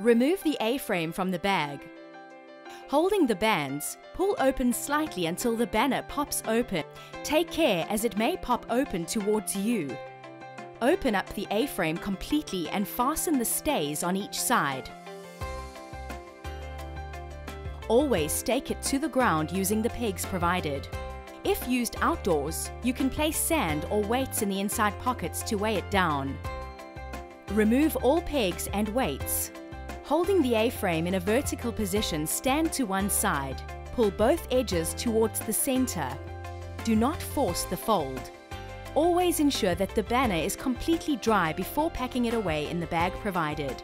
Remove the A-frame from the bag. Holding the bands, pull open slightly until the banner pops open. Take care as it may pop open towards you. Open up the A-frame completely and fasten the stays on each side. Always stake it to the ground using the pegs provided. If used outdoors, you can place sand or weights in the inside pockets to weigh it down. Remove all pegs and weights. Holding the A-frame in a vertical position, stand to one side. Pull both edges towards the center. Do not force the fold. Always ensure that the banner is completely dry before packing it away in the bag provided.